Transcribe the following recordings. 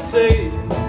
say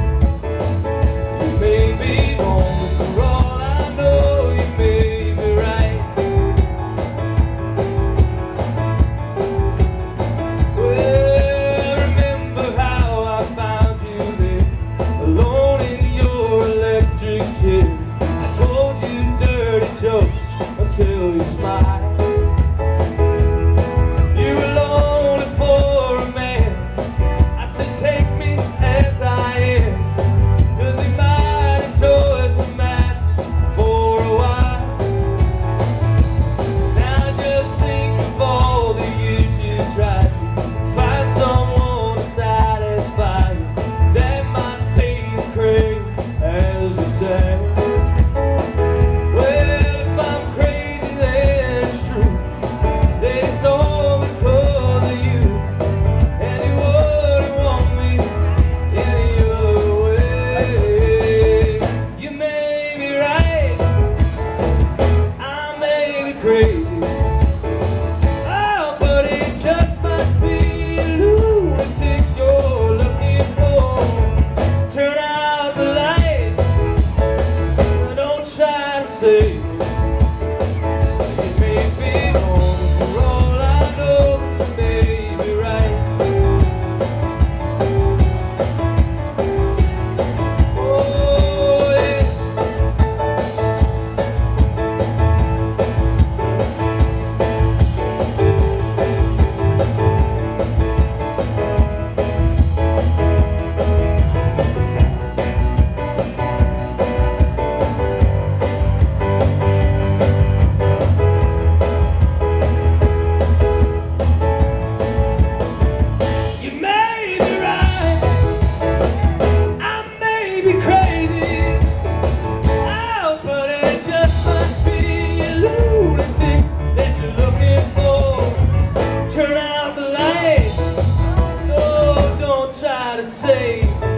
say try to say.